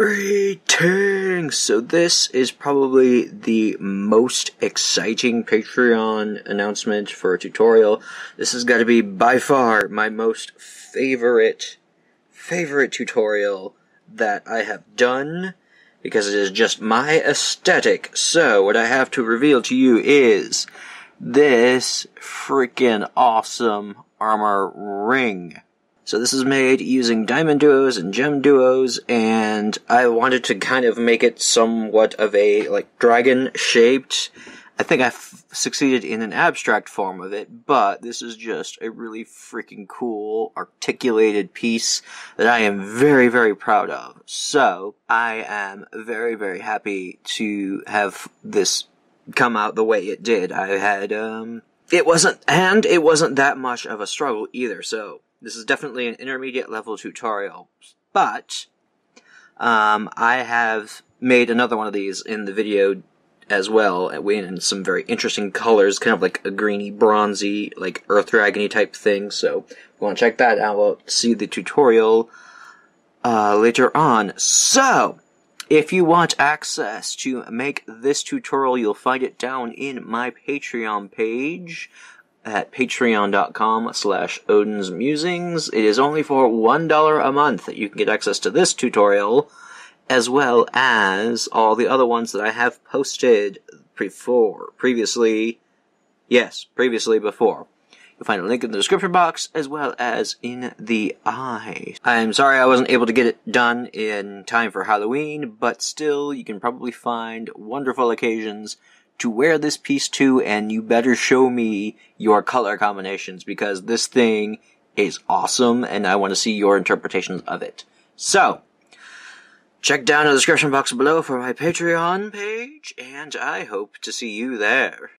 Greetings! So this is probably the most exciting Patreon announcement for a tutorial. This has got to be by far my most favorite, favorite tutorial that I have done because it is just my aesthetic. So what I have to reveal to you is this freaking awesome armor ring. So this is made using diamond duos and gem duos, and I wanted to kind of make it somewhat of a, like, dragon shaped. I think I've succeeded in an abstract form of it, but this is just a really freaking cool, articulated piece that I am very, very proud of. So, I am very, very happy to have this come out the way it did. I had, um, it wasn't, and it wasn't that much of a struggle either, so this is definitely an intermediate level tutorial, but um, I have made another one of these in the video as well, in some very interesting colors, kind of like a greeny, bronzy, like earth dragony type thing. So, if you want to check that out, we'll see the tutorial uh, later on. So, if you want access to make this tutorial, you'll find it down in my Patreon page at patreon.com slash Odin's Musings. It is only for $1 a month that you can get access to this tutorial, as well as all the other ones that I have posted before, previously, yes, previously before. You'll find a link in the description box as well as in the eye. I'm sorry I wasn't able to get it done in time for Halloween, but still, you can probably find wonderful occasions to wear this piece to, and you better show me your color combinations because this thing is awesome and I want to see your interpretations of it. So, check down in the description box below for my Patreon page, and I hope to see you there.